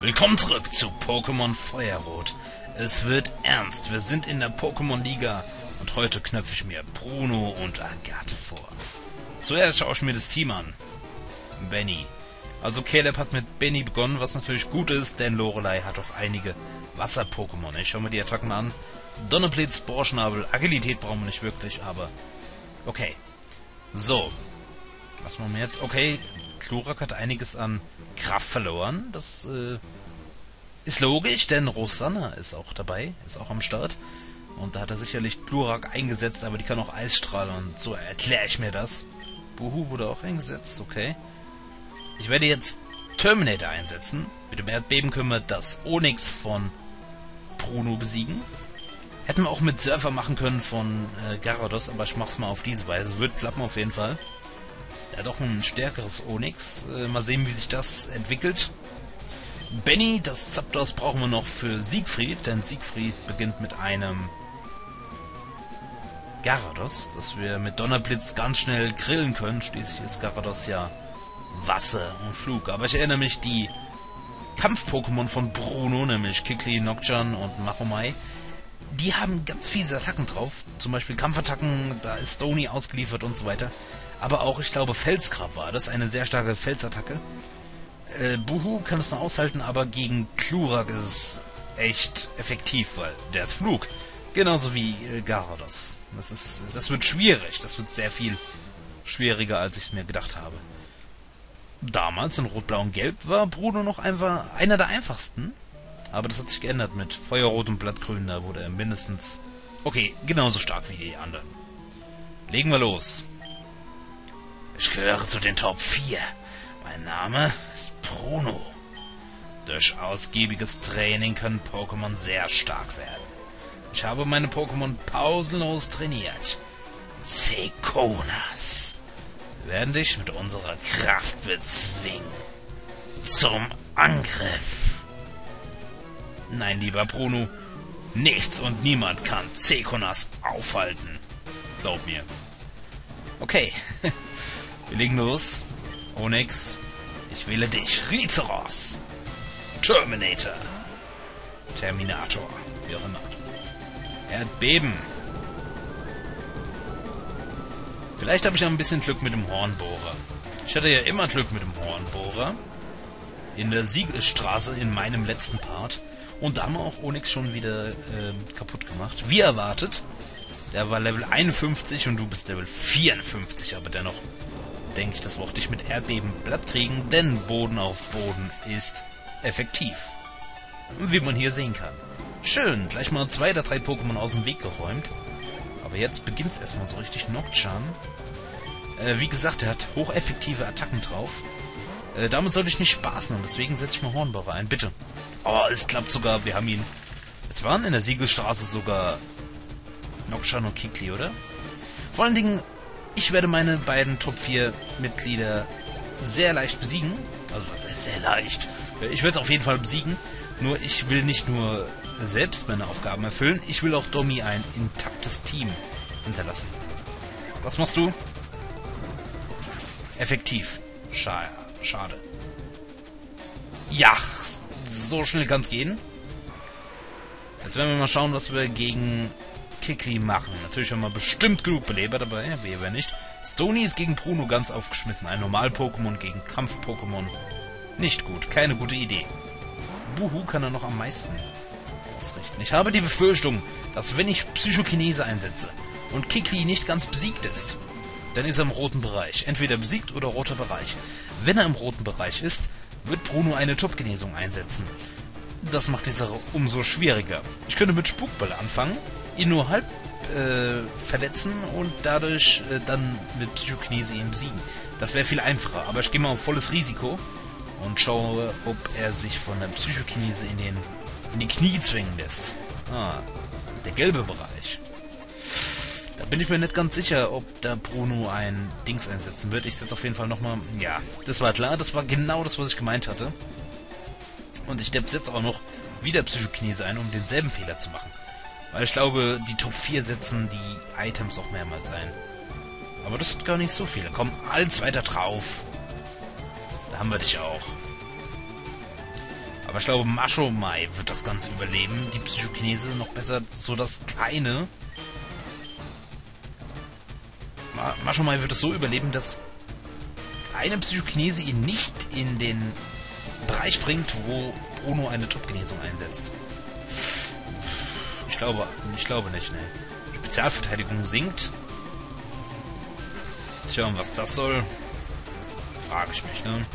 Willkommen zurück zu Pokémon Feuerrot. Es wird ernst, wir sind in der Pokémon-Liga und heute knöpfe ich mir Bruno und Agathe vor. Zuerst schaue ich mir das Team an. Benny. Also Caleb hat mit Benny begonnen, was natürlich gut ist, denn Lorelei hat auch einige Wasser-Pokémon. Ich schaue mir die Attacken an. Donnerblitz, Bohrschnabel, Agilität brauchen wir nicht wirklich, aber okay. So. Was machen wir jetzt? Okay, Klurak hat einiges an Kraft verloren. Das äh, ist logisch, denn Rosanna ist auch dabei, ist auch am Start. Und da hat er sicherlich Glurak eingesetzt, aber die kann auch Eisstrahl und so erkläre ich mir das. Buhu wurde auch eingesetzt, okay. Ich werde jetzt Terminator einsetzen. Mit dem Erdbeben können wir das Onyx von Bruno besiegen. Hätten wir auch mit Surfer machen können von äh, Garados, aber ich mach's mal auf diese Weise. Wird klappen auf jeden Fall. Hat auch ein stärkeres Onyx. Äh, mal sehen, wie sich das entwickelt. Benny, das Zapdos brauchen wir noch für Siegfried, denn Siegfried beginnt mit einem Garados, dass wir mit Donnerblitz ganz schnell grillen können. Schließlich ist Garados ja Wasser und Flug. Aber ich erinnere mich, die Kampf-Pokémon von Bruno, nämlich Kikli, Nocturne und Machomai, die haben ganz fiese Attacken drauf. Zum Beispiel Kampfattacken, da ist Stony ausgeliefert und so weiter. Aber auch, ich glaube, Felsgrab war das, eine sehr starke Felsattacke. Äh, Buhu kann es noch aushalten, aber gegen Klurak ist es echt effektiv, weil der ist Flug. Genauso wie äh, Garados. Das, ist, das wird schwierig. Das wird sehr viel schwieriger, als ich es mir gedacht habe. Damals in Rot, Blau und Gelb war Bruno noch einfach einer der einfachsten. Aber das hat sich geändert mit Feuerrot und Blattgrün. Da wurde er mindestens... Okay, genauso stark wie die anderen. Legen wir los. Ich gehöre zu den Top 4. Mein Name ist Bruno. Durch ausgiebiges Training können Pokémon sehr stark werden. Ich habe meine Pokémon pausenlos trainiert. Sekonas. Wir werden dich mit unserer Kraft bezwingen. Zum Angriff. Nein, lieber Bruno. Nichts und niemand kann Sekonas aufhalten. Glaub mir. Okay. Wir legen los. Onyx, ich wähle dich. Rizeros. Terminator. Terminator. Wie auch immer. Erdbeben. Vielleicht habe ich noch ein bisschen Glück mit dem Hornbohrer. Ich hatte ja immer Glück mit dem Hornbohrer. In der Siegesstraße in meinem letzten Part. Und da haben wir auch Onyx schon wieder äh, kaputt gemacht. Wie erwartet. Der war Level 51 und du bist Level 54, aber dennoch denke ich, dass wir auch dich mit Erdbeben platt kriegen, denn Boden auf Boden ist effektiv. Wie man hier sehen kann. Schön, gleich mal zwei oder drei Pokémon aus dem Weg geräumt. Aber jetzt beginnt es erstmal so richtig. Nocturne. Äh, wie gesagt, er hat hocheffektive Attacken drauf. Äh, damit sollte ich nicht spaßen und deswegen setze ich mal Hornbohrer ein. Bitte. Oh, es klappt sogar. Wir haben ihn. Es waren in der Siegelstraße sogar Nocturne und Kikli, oder? Vor allen Dingen ich werde meine beiden Top 4 Mitglieder sehr leicht besiegen. Also sehr leicht? Ich werde es auf jeden Fall besiegen. Nur ich will nicht nur selbst meine Aufgaben erfüllen, ich will auch Domi ein intaktes Team hinterlassen. Was machst du? Effektiv. Schade. Ja, so schnell kann es gehen. Jetzt werden wir mal schauen, was wir gegen Kikli machen. Natürlich haben wir bestimmt genug Beleber dabei, wie wir nicht. Stony ist gegen Bruno ganz aufgeschmissen. Ein Normal-Pokémon gegen Kampf-Pokémon. Nicht gut, keine gute Idee. Buhu kann er noch am meisten ausrichten. Ich habe die Befürchtung, dass wenn ich Psychokinese einsetze und Kikli nicht ganz besiegt ist, dann ist er im roten Bereich. Entweder besiegt oder roter Bereich. Wenn er im roten Bereich ist, wird Bruno eine Top-Genesung einsetzen. Das macht die Sache umso schwieriger. Ich könnte mit Spukball anfangen ihn nur halb äh, verletzen und dadurch äh, dann mit Psychokinese ihn besiegen. Das wäre viel einfacher, aber ich gehe mal auf volles Risiko und schaue, ob er sich von der Psychokinese in, den, in die Knie zwingen lässt. Ah, der gelbe Bereich. Da bin ich mir nicht ganz sicher, ob da Bruno ein Dings einsetzen wird. Ich setze auf jeden Fall nochmal... Ja, das war klar. Das war genau das, was ich gemeint hatte. Und ich setze auch noch wieder Psychokinese ein, um denselben Fehler zu machen. Weil ich glaube, die Top 4 setzen die Items auch mehrmals ein. Aber das hat gar nicht so viele. Komm, als weiter drauf. Da haben wir dich auch. Aber ich glaube, Mascho Mai wird das Ganze überleben. Die Psychokinese noch besser, so dass keine... Ma Mascho Mai wird es so überleben, dass eine Psychokinese ihn nicht in den Bereich bringt, wo Bruno eine Top-Genesung einsetzt. Ich glaube, ich glaube nicht, ne. Spezialverteidigung sinkt. Tja, und was das soll, frage ich mich, ne.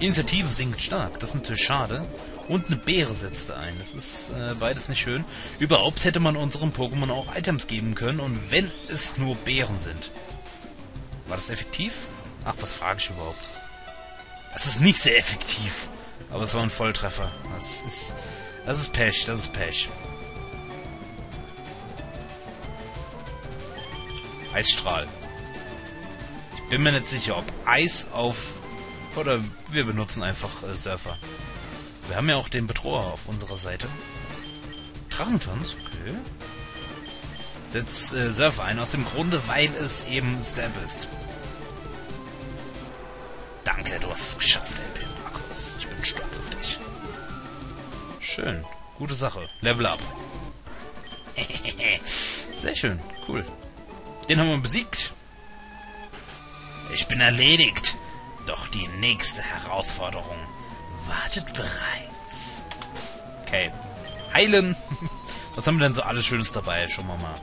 Initiative sinkt stark, das ist natürlich schade. Und eine Beere setzte ein. Das ist äh, beides nicht schön. Überhaupt hätte man unserem Pokémon auch Items geben können. Und wenn es nur Beeren sind. War das effektiv? Ach, was frage ich überhaupt? Es ist nicht sehr effektiv. Aber es war ein Volltreffer. Das ist, das ist Pech, das ist Pech. Eisstrahl. Ich bin mir nicht sicher, ob Eis auf... Oder wir benutzen einfach äh, Surfer. Wir haben ja auch den Bedroher auf unserer Seite. Drachentanz, okay. Setzt äh, Surfer ein, aus dem Grunde, weil es eben Stab ist. Danke, du hast es geschafft, LP Markus. Ich bin stolz auf dich. Schön. Gute Sache. Level up. Sehr schön. Cool. Den haben wir besiegt. Ich bin erledigt. Doch die nächste Herausforderung wartet bereits. Okay. Heilen. Was haben wir denn so alles Schönes dabei? Schauen wir mal.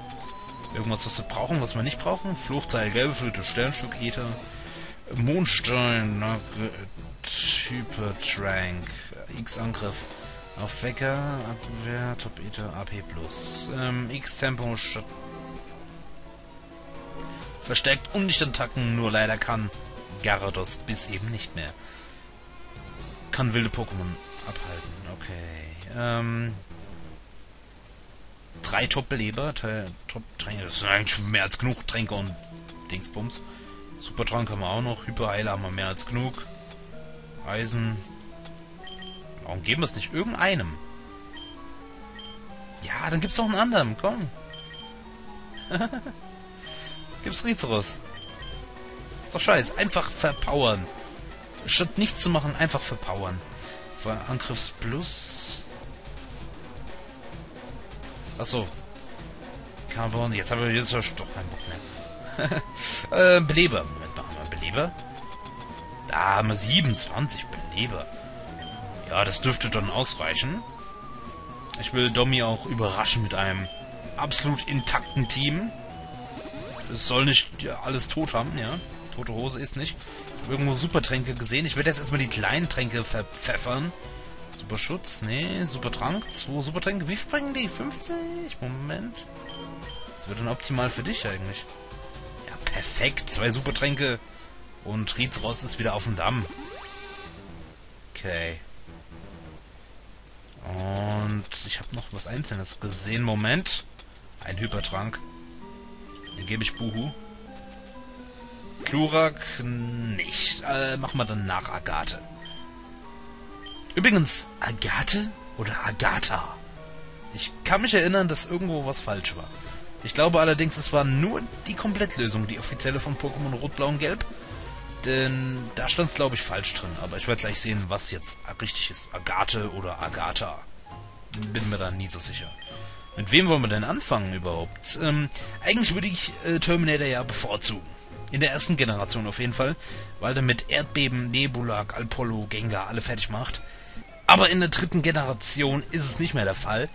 Irgendwas, was wir brauchen, was wir nicht brauchen? Fluchtseil, gelbe Flöte, Sternstück, Ether. Mondstein, Type Trank, X-Angriff, auf Wecker, Abwehr, Top Ether, AP+. Ähm, X-Tempo, Verstärkt und nicht attacken, nur leider kann Gyarados bis eben nicht mehr. Kann wilde Pokémon abhalten, okay. Ähm, drei Top-Beleber, Top-Tränke, das sind eigentlich mehr als genug Tränke und Dingsbums. Supertrank haben wir auch noch. Hyperheiler haben wir mehr als genug. Eisen. Warum geben wir es nicht irgendeinem? Ja, dann gibt's noch einen anderen. Komm. gibt's Rizeros. Ist doch scheiße. Einfach verpowern. Statt nichts zu machen, einfach verpowern. Angriffsplus. Achso. Carbon. Jetzt haben wir jetzt doch keinen Bock mehr. äh, Beleber. Moment mal, haben wir Beleber? Da haben wir 27 Beleber. Ja, das dürfte dann ausreichen. Ich will Domi auch überraschen mit einem absolut intakten Team. Es soll nicht ja, alles tot haben, ja. Tote Hose ist nicht. Ich habe irgendwo Supertränke gesehen. Ich werde jetzt erstmal die kleinen Tränke verpfeffern. Superschutz, nee. Supertrank, zwei Supertränke. Wie viel bringen die? 50? Moment. Das wird dann optimal für dich eigentlich. Perfekt, zwei Supertränke. Und Riedross ist wieder auf dem Damm. Okay. Und ich habe noch was Einzelnes gesehen. Moment. Ein Hypertrank. Den gebe ich Buhu. Klurak nicht. Äh, machen wir dann nach Agathe. Übrigens, Agathe oder Agatha? Ich kann mich erinnern, dass irgendwo was falsch war. Ich glaube allerdings, es war nur die Komplettlösung, die offizielle von Pokémon Rot, Blau und Gelb. Denn da stand es, glaube ich, falsch drin. Aber ich werde gleich sehen, was jetzt richtig ist. Agathe oder Agatha. Bin mir da nie so sicher. Mit wem wollen wir denn anfangen überhaupt? Ähm, eigentlich würde ich äh, Terminator ja bevorzugen. In der ersten Generation auf jeden Fall. Weil der mit Erdbeben, Nebulak, Alpollo, Gengar alle fertig macht. Aber in der dritten Generation ist es nicht mehr der Fall.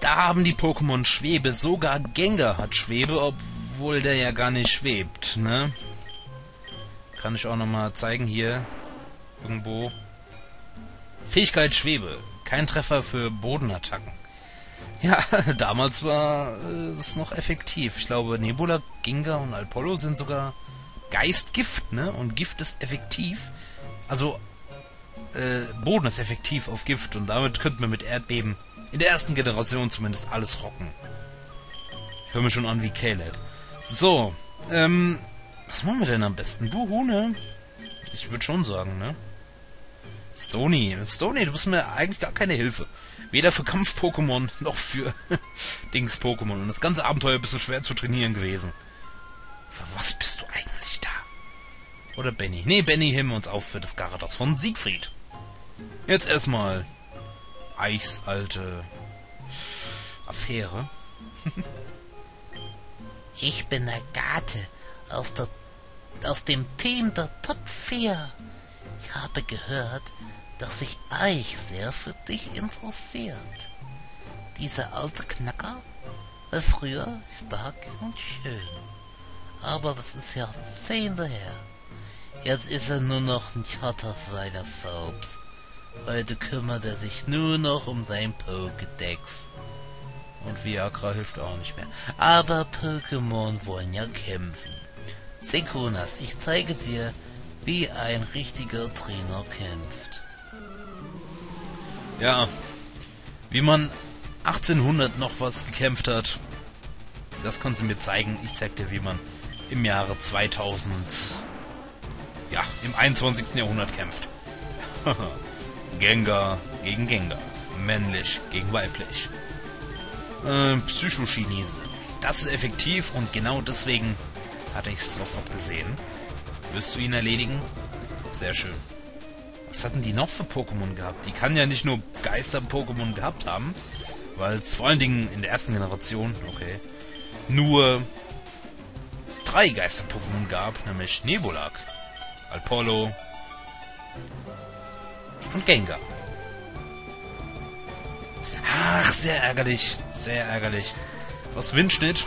Da haben die Pokémon Schwebe. Sogar Gengar hat Schwebe, obwohl der ja gar nicht schwebt, ne? Kann ich auch nochmal zeigen hier. Irgendwo. Fähigkeit Schwebe. Kein Treffer für Bodenattacken. Ja, damals war es noch effektiv. Ich glaube, Nebula, Ginga und Alpollo sind sogar Geistgift, ne? Und Gift ist effektiv. Also, äh, Boden ist effektiv auf Gift und damit könnten wir mit Erdbeben in der ersten Generation zumindest alles rocken. Ich höre mir schon an wie Caleb. So, ähm, was machen wir denn am besten? Buhu, ne? Ich würde schon sagen, ne? Stony. Stony, du bist mir eigentlich gar keine Hilfe. Weder für Kampf-Pokémon noch für Dings-Pokémon. Und das ganze Abenteuer bist du schwer zu trainieren gewesen. Für was bist du eigentlich da? Oder Benny? Nee, Benny heben wir uns auf für das Garados von Siegfried. Jetzt erstmal Eichs alte Affäre. ich bin Agathe aus, der, aus dem Team der Top 4. Ich habe gehört, dass sich Eich sehr für dich interessiert. Dieser alte Knacker war früher stark und schön. Aber das ist Jahrzehnte her. Jetzt ist er nur noch ein Schotter seiner Soaps. Heute kümmert er sich nur noch um sein Pokédex. Und Viagra hilft auch nicht mehr. Aber Pokémon wollen ja kämpfen. Sekunas, ich zeige dir, wie ein richtiger Trainer kämpft. Ja, wie man 1800 noch was gekämpft hat, das kannst du mir zeigen. Ich zeig dir, wie man im Jahre 2000, ja, im 21. Jahrhundert kämpft. Gengar gegen Gengar. Männlich gegen weiblich. Äh, Psychochinese. Das ist effektiv und genau deswegen hatte ich es drauf abgesehen. Wirst du ihn erledigen? Sehr schön. Was hatten die noch für Pokémon gehabt? Die kann ja nicht nur Geister-Pokémon gehabt haben, weil es vor allen Dingen in der ersten Generation, okay, nur drei Geister-Pokémon gab, nämlich Nebulak, Alpolo und Gengar. Ach, sehr ärgerlich, sehr ärgerlich. Was Windschnitt?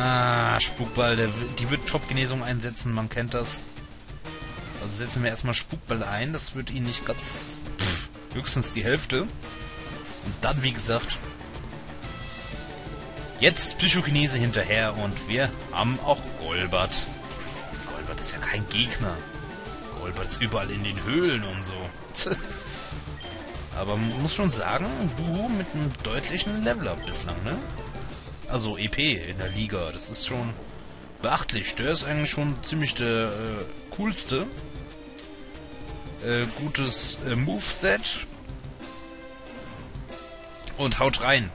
Ah, Spukball, der, die wird Top-Genesung einsetzen, man kennt das. Also setzen wir erstmal Spukball ein, das wird ihn nicht ganz... Pff, höchstens die Hälfte. Und dann, wie gesagt, jetzt Psychokinese hinterher und wir haben auch Golbert. Golbert ist ja kein Gegner. Golbert ist überall in den Höhlen und so. Aber man muss schon sagen, Buhu mit einem deutlichen Level-Up bislang, ne? Also EP in der Liga, das ist schon beachtlich. Der ist eigentlich schon ziemlich der äh, coolste. Äh, gutes äh, Moveset. Und haut rein.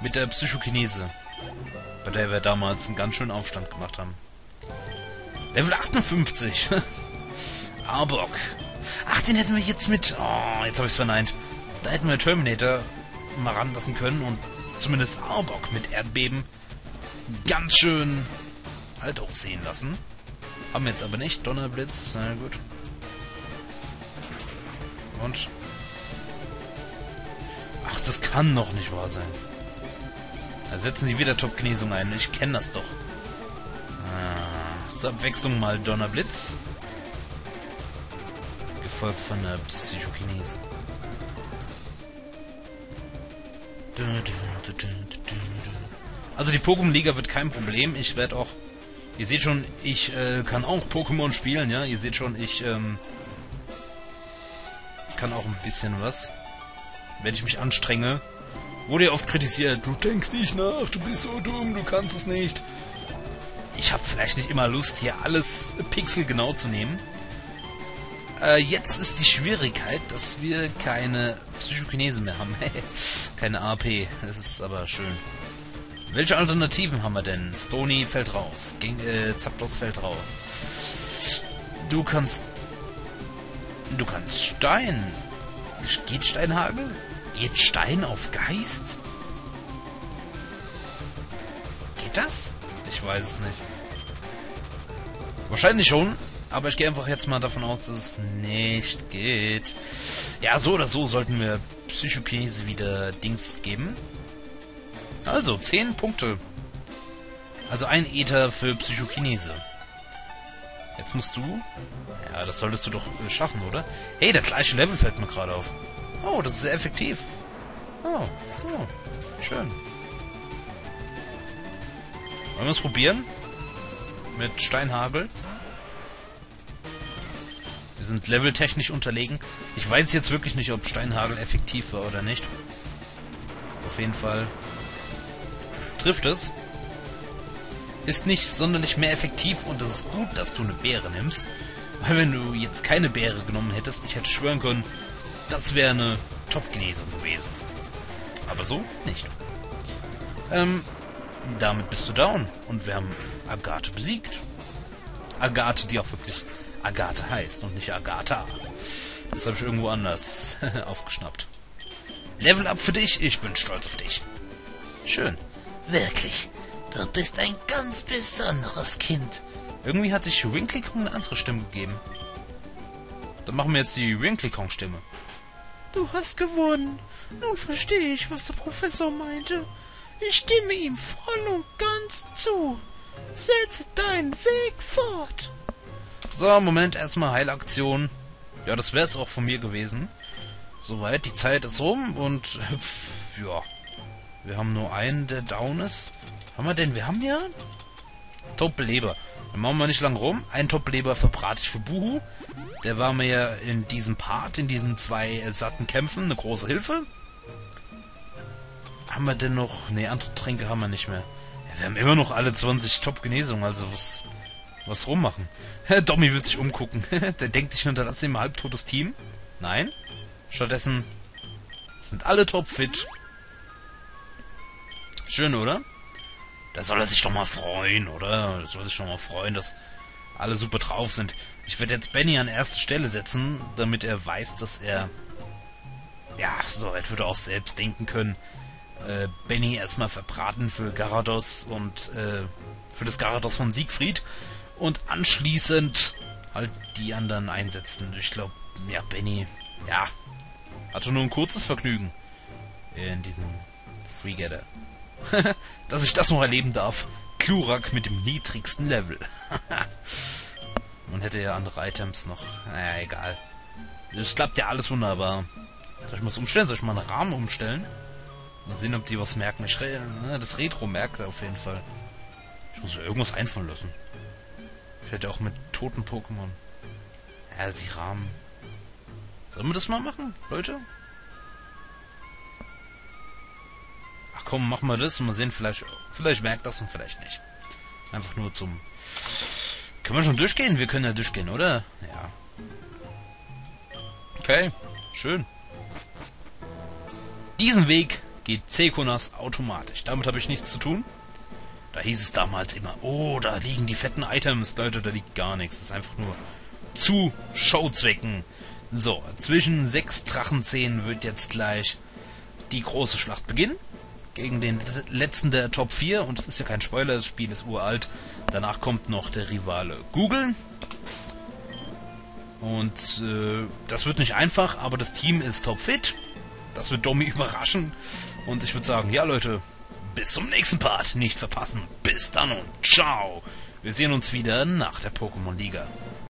Mit der Psychokinese. Bei der wir damals einen ganz schönen Aufstand gemacht haben. Level 58. Arbok. Ach, den hätten wir jetzt mit... Oh, jetzt habe ich es verneint. Da hätten wir Terminator mal ranlassen können und zumindest Arbok mit Erdbeben ganz schön alt aussehen lassen. Haben wir jetzt aber nicht. Donnerblitz, na gut. Und... Ach, das kann doch nicht wahr sein. Da setzen sie wieder Top-Genesung ein. Ich kenne das doch. Ah, zur Abwechslung mal Donnerblitz. Gefolgt von der Psychokinese. Also die Pokémon-Liga wird kein Problem. Ich werde auch... Ihr seht schon, ich äh, kann auch Pokémon spielen, ja. Ihr seht schon, ich ähm, kann auch ein bisschen was. Wenn ich mich anstrenge. Wurde ja oft kritisiert, du denkst nicht nach, du bist so dumm, du kannst es nicht. Ich habe vielleicht nicht immer Lust, hier alles pixelgenau zu nehmen. Äh, jetzt ist die Schwierigkeit, dass wir keine Psychokinese mehr haben. keine AP, das ist aber schön. Welche Alternativen haben wir denn? Stony fällt raus. Ging, äh, Zapdos fällt raus. Du kannst... Du kannst Stein. Geht Steinhagel? Geht Stein auf Geist? Geht das? Ich weiß es nicht. Wahrscheinlich schon, aber ich gehe einfach jetzt mal davon aus, dass es nicht geht. Ja, so oder so sollten wir Psychokinese wieder Dings geben. Also, 10 Punkte. Also ein Ether für Psychokinese. Jetzt musst du... Ja, das solltest du doch äh, schaffen, oder? Hey, der gleiche Level fällt mir gerade auf. Oh, das ist sehr effektiv. Oh, oh, schön. Wollen wir es probieren? Mit Steinhagel. Wir sind leveltechnisch unterlegen. Ich weiß jetzt wirklich nicht, ob Steinhagel effektiv war oder nicht. Auf jeden Fall trifft es. Ist nicht sonderlich mehr effektiv und es ist gut, dass du eine Beere nimmst. Weil wenn du jetzt keine Beere genommen hättest, ich hätte schwören können, das wäre eine Top-Genesung gewesen. Aber so nicht. Ähm, damit bist du down. Und wir haben Agathe besiegt. Agathe, die auch wirklich Agathe heißt und nicht Agatha. Das habe ich irgendwo anders aufgeschnappt. Level up für dich, ich bin stolz auf dich. Schön. Wirklich, du bist ein ganz besonderes Kind. Irgendwie hat sich Winkly Kong eine andere Stimme gegeben. Dann machen wir jetzt die Winkly Kong Stimme. Du hast gewonnen. Nun verstehe ich, was der Professor meinte. Ich stimme ihm voll und ganz zu. Setze deinen Weg fort. So, Moment, erstmal Heilaktion. Ja, das wäre es auch von mir gewesen. Soweit, die Zeit ist rum und pff, ja. Wir haben nur einen, der down ist. Haben wir denn? Wir haben ja Top-Beleber. Dann machen wir nicht lang rum. Ein Top-Beleber verbrate ich für Buhu. Der war mir ja in diesem Part, in diesen zwei äh, satten Kämpfen, eine große Hilfe. Haben wir denn noch... Ne, andere Tränke haben wir nicht mehr. Ja, wir haben immer noch alle 20 Top-Genesungen, also was... Was rummachen. Dommy wird sich umgucken. Der denkt, ich hinterlasse ihm ein halbtotes Team. Nein. Stattdessen sind alle topfit. Schön, oder? Da soll er sich doch mal freuen, oder? Da soll er sich doch mal freuen, dass alle super drauf sind. Ich werde jetzt Benny an erste Stelle setzen, damit er weiß, dass er... Ja, so weit würde er auch selbst denken können. Äh, Benny erstmal verbraten für Garados und äh, für das Garados von Siegfried. Und anschließend halt die anderen einsetzen. Ich glaube, ja, Benny, ja, hatte nur ein kurzes Vergnügen in diesem Freegetter. Dass ich das noch erleben darf. Klurak mit dem niedrigsten Level. Man hätte ja andere Items noch. Naja, egal. Es klappt ja alles wunderbar. Soll ich mal umstellen? Soll ich mal einen Rahmen umstellen? Mal sehen, ob die was merken. Ich, ne, das Retro merkt er auf jeden Fall. Ich muss mir irgendwas einfallen lassen. Ich hätte auch mit toten Pokémon. Ja, sie Rahmen. Sollen wir das mal machen, Leute? Ach komm, machen wir das und mal sehen, vielleicht, vielleicht merkt das und vielleicht nicht. Einfach nur zum... Können wir schon durchgehen? Wir können ja durchgehen, oder? Ja. Okay, schön. Diesen Weg geht Sekonas automatisch. Damit habe ich nichts zu tun. Da hieß es damals immer, oh, da liegen die fetten Items. Leute, da liegt gar nichts. Das ist einfach nur zu Showzwecken. So, zwischen sechs Drachenzähnen wird jetzt gleich die große Schlacht beginnen gegen den letzten der Top 4 und es ist ja kein Spoiler, das Spiel ist uralt. Danach kommt noch der Rivale Google. Und äh, das wird nicht einfach, aber das Team ist topfit. Das wird Domi überraschen. Und ich würde sagen, ja Leute, bis zum nächsten Part. Nicht verpassen. Bis dann und ciao. Wir sehen uns wieder nach der Pokémon Liga.